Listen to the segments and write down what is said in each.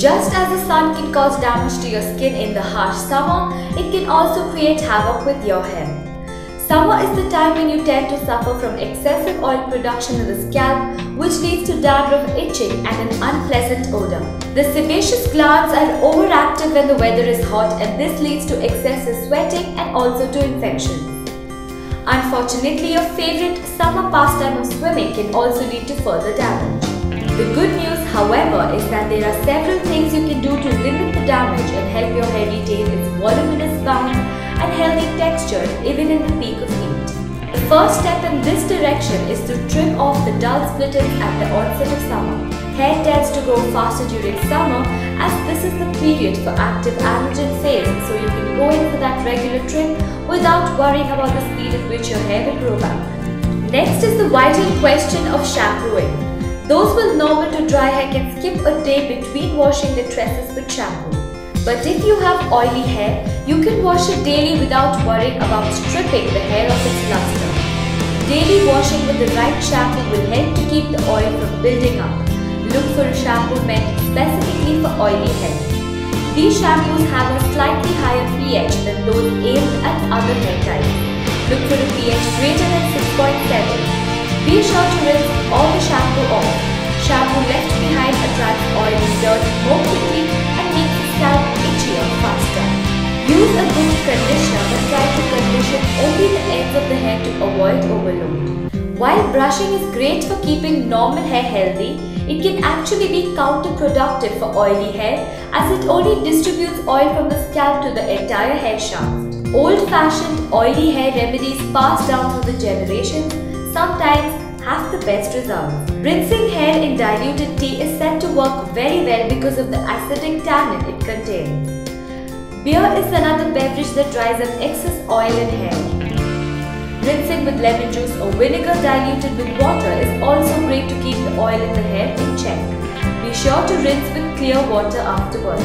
Just as the sun can cause damage to your skin in the harsh summer, it can also create havoc with your hair. Summer is the time when you tend to suffer from excessive oil production in the scalp, which leads to dandruff, itching, and an unpleasant odor. The sebaceous glands are overactive when the weather is hot, and this leads to excessive sweating and also to infections. Unfortunately, your favorite summer pastime of swimming can also lead to further damage. The good news, however, is that there are several things you can do to limit the damage and help your hair retain its voluminous bounce and healthy texture even in the peak of heat. The first step in this direction is to trim off the dull split ends at the onset of summer. Hair tends to grow faster during summer as this is the period for active anagen phase so you can go in for that regular trim without worrying about the speed at which your hair will grow back. Next is the vital question of shampooing. Those with normal to dry hair can skip a day between washing their tresses with shampoo. But if you have oily hair, you can wash it daily without worrying about stripping the hair of its luster. Daily washing with the right shampoo will help to keep the oil from building up. Look for a shampoo meant specifically for oily hair. These shampoos have a slightly higher pH than those aimed at other hair types. Look for a pH greater than 6.7. Be sure to rinse all the shampoo off. Shampoo left behind attracts oil and dirt more quickly and makes the scalp itchier faster. Use a good conditioner but try to condition only the ends of the hair to avoid overload. While brushing is great for keeping normal hair healthy, it can actually be counterproductive for oily hair as it only distributes oil from the scalp to the entire hair shaft. Old-fashioned oily hair remedies passed down through the generations sometimes have the best results. Rinsing hair in diluted tea is said to work very well because of the acidic tannin it contains. Beer is another beverage that dries up excess oil in hair. Rinsing with lemon juice or vinegar diluted with water is also great to keep the oil in the hair in check. Be sure to rinse with clear water afterwards.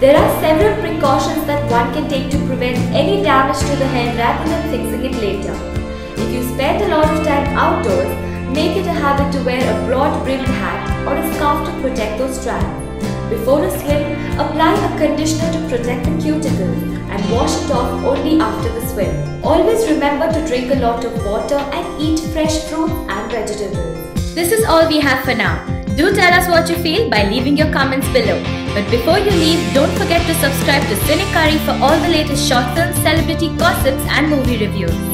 There are several precautions that one can take to prevent any damage to the hair rather than fixing it later. If you spend a lot of time outdoors, make it a habit to wear a broad-brimmed hat or a scarf to protect those strands. Before a swim, apply a conditioner to protect the cuticles and wash it off only after the swim. Always remember to drink a lot of water and eat fresh fruits and vegetables. This is all we have for now. Do tell us what you feel by leaving your comments below. But before you leave, don't forget to subscribe to Cinecurry for all the latest short films, celebrity gossips and movie reviews.